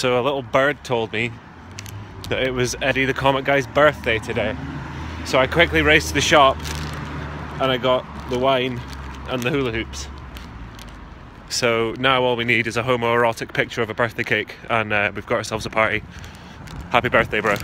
So a little bird told me that it was Eddie the Comet Guy's birthday today. So I quickly raced to the shop and I got the wine and the hula hoops. So now all we need is a homoerotic picture of a birthday cake and uh, we've got ourselves a party. Happy birthday, bro.